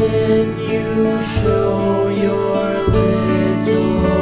when you show your little